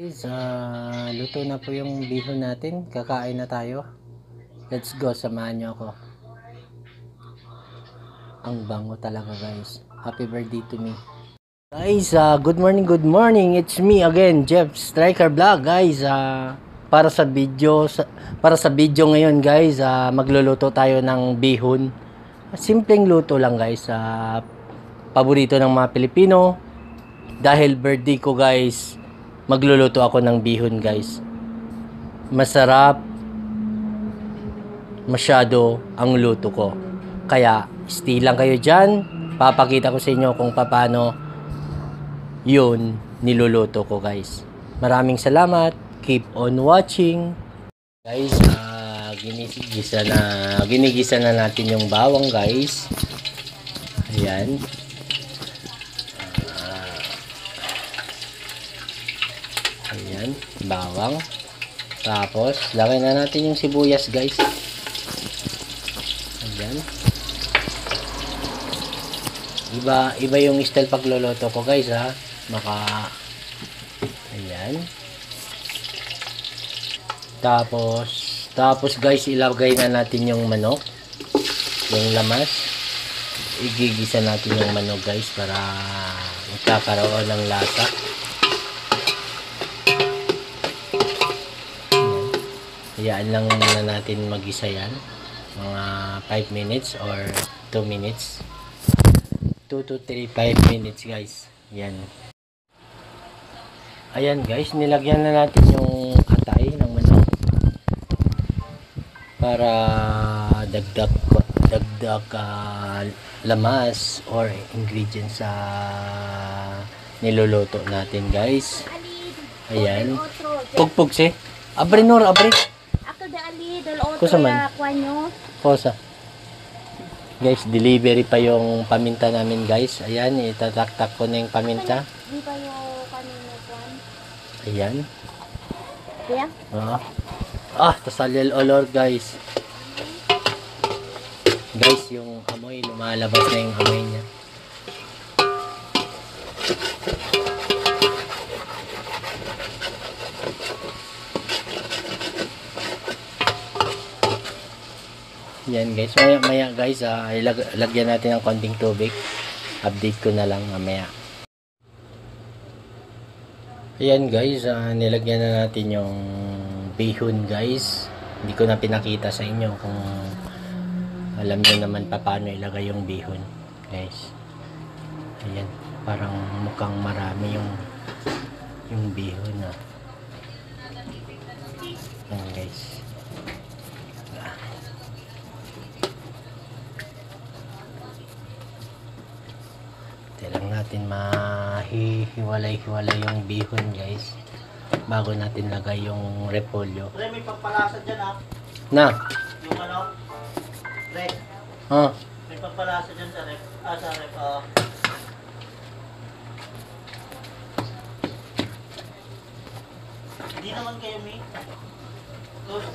Guys, ah, luto na po yung bihon natin. Kakain na tayo. Let's go, samahan niyo ako. Ang bango talaga guys. Happy birthday to me. Guys, ah, good morning, good morning. It's me again, Jeff Striker Vlog. Guys, ah, para sa video, sa, para sa video ngayon guys, ah, magluluto tayo ng bihon. Simpleng luto lang guys. Ah, paborito ng mga Pilipino. Dahil birthday ko guys, magluluto ako ng bihon guys. Masarap masyado ang luto ko. Kaya stay lang kayo dyan. Papakita ko sa inyo kung paano yun niluluto ko guys. Maraming salamat. Keep on watching. Guys, ah, ginigisa na ginigisa na natin yung bawang guys. Ayan. Ayan, bawang. Tapos, lagay na natin yung sibuyas, guys. Ayan. Iba, iba yung style pagluluto ko, guys, ha. Maka, ayan. Tapos, tapos, guys, ilagay na natin yung manok. Yung lamas. Igigisa natin yung manok, guys, para magkakaroon ng lasa. Hayaan lang muna natin mag-isa yan. Mga 5 minutes or 2 minutes. 2 to 3, 5 minutes guys. Yan. Ayan guys, nilagyan na natin yung atay ng manok. Para dagdag dagdag ah, lamas or ingredients sa niluluto natin guys. Ayan. Pugpug si. Abre nor, abre. Ako da ali dal otro Kusa man? ya kwanyo. Kosa. Guys, delivery pa yung paminta namin guys. Ayan, itataktak ko na yung paminta. Di ba yung kanina kwan? Ayan. Kuya? Ah, ah tasalil olor guys. Guys, yung amoy, lumalabas na yung amoy niya. Yan guys, maya maya guys, ah, ilag lagyan natin ng konting tubig. Update ko na lang mamaya. Ayan guys, ah, nilagyan na natin yung bihon guys. Hindi ko na pinakita sa inyo kung alam nyo naman pa paano ilagay yung bihon guys. Ayan, parang mukhang marami yung yung bihon na. Ayan guys. Hindi lang natin mahihiwalay-hiwalay yung bihon guys bago natin lagay yung repolyo. Pre, may pagpalasa dyan ah. Na, Yung ano? Pre, ah, may pagpalasa dyan sa rep. Ah, sa rep. ah. Hindi naman kayo may. Tos.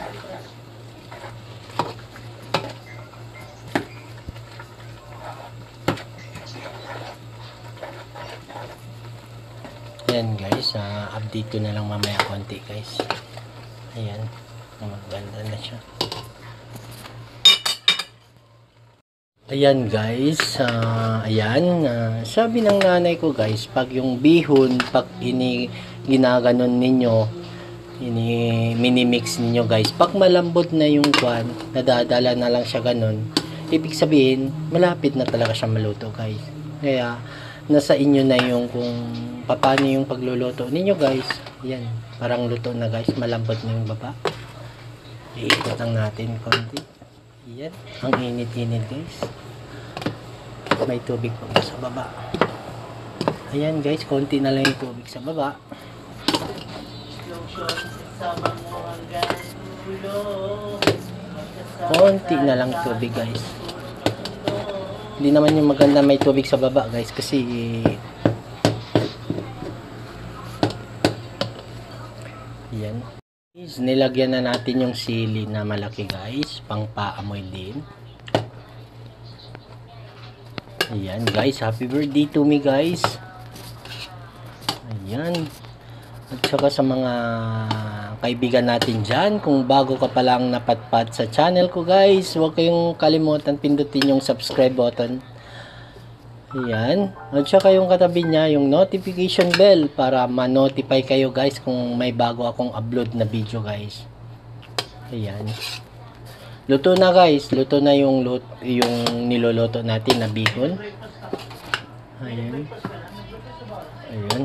Ayan guys, ah, update ko na lang mamaya konti guys. Ayan, maganda na siya. Ayan guys, ah, ayan, ah, sabi ng nanay ko guys, pag yung bihon, pag ini ginaganon ninyo, ini minimix ninyo guys, pag malambot na yung kwan, nadadala na lang siya ganon, ibig sabihin, malapit na talaga siya maluto guys. Kaya, nasa inyo na yung kung paano yung pagluluto ninyo guys. Yan, parang luto na guys, malambot na yung baba. Iikot lang natin konti. Yan, ang init-init guys. May tubig pa sa baba. Ayan guys, konti na lang yung tubig sa baba. Konti na lang tubig guys. Hindi naman yung maganda may tubig sa baba guys kasi yan. Guys, nilagyan na natin yung sili na malaki guys, pang paamoy din. Ayan guys, happy birthday to me guys. Ayan. At saka sa mga kaibigan natin dyan, kung bago ka pa lang napatpat sa channel ko guys, huwag kayong kalimutan pindutin yung subscribe button. Ayan. At saka yung katabi niya, yung notification bell para ma-notify kayo guys kung may bago akong upload na video guys. Ayan. Luto na guys, luto na yung lut yung niloloto natin na bihon. Ayan. Ayan.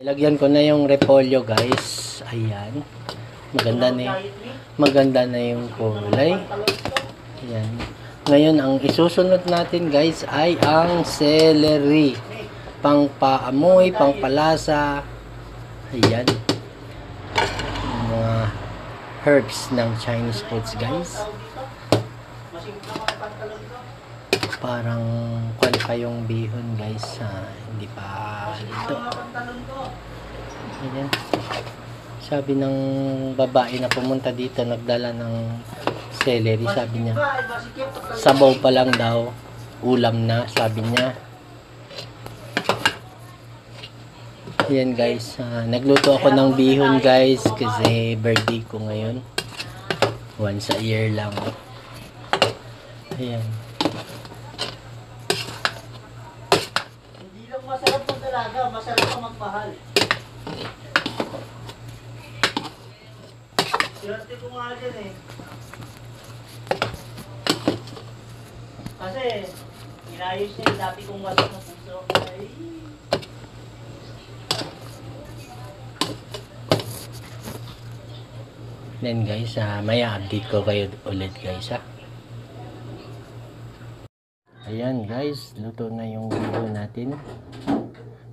Ilagyan ko na yung repolyo guys. Ayan. Maganda na yung, maganda na yung kulay. Ayan. Ngayon, ang isusunod natin guys ay ang celery. Pang paamoy, pang palasa. Ayan. Yung Mga herbs ng Chinese foods guys. Parang pa yung bihon guys. Ah, hindi pa ito. Ayan. Sabi ng babae na pumunta dito, nagdala ng celery, sabi niya. Sabaw pa lang daw, ulam na, sabi niya. Ayan guys, ah, nagluto ako ng bihon guys kasi birthday ko ngayon. Once a year lang. Ayan. Hindi lang masarap magdalaga, masarap pa magmahal. Swerte ko nga dyan eh. Kasi, inayos niya yung dati kong wasok na puso. Ay. Then guys, ah, may update ko kayo ulit guys ha. Ayan guys, luto na yung bihon natin.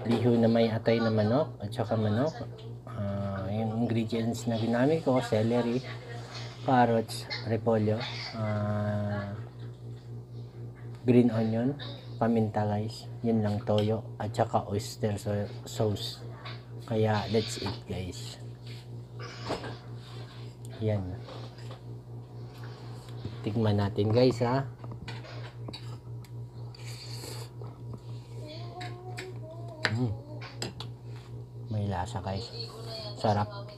Bihon na may atay na manok at saka manok. Ah, yung ingredients na ginamit ko, celery, carrots, repolyo, ah, green onion, paminta guys. Yun lang toyo at saka oyster sauce. Kaya let's eat guys. Yan. Tigman natin guys ha. Mm. May lasa guys. Sarap.